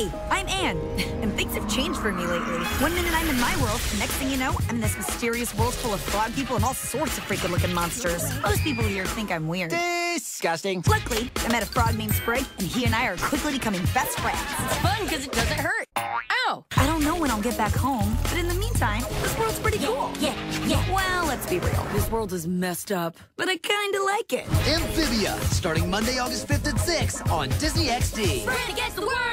Hi, I'm Anne, and things have changed for me lately. One minute I'm in my world, next thing you know, I'm in this mysterious world full of frog people and all sorts of freaking looking monsters. Most people here think I'm weird. Disgusting. Luckily, I met a frog named Sprig, and he and I are quickly becoming best friends. It's fun because it doesn't hurt. Ow! I don't know when I'll get back home, but in the meantime, this world's pretty cool. Yeah, yeah. Well, let's be real. This world is messed up, but I kinda like it. Amphibia, starting Monday, August 5th at 6 on Disney XD. Spread against the world!